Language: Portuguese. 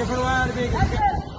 Quebrar o ar,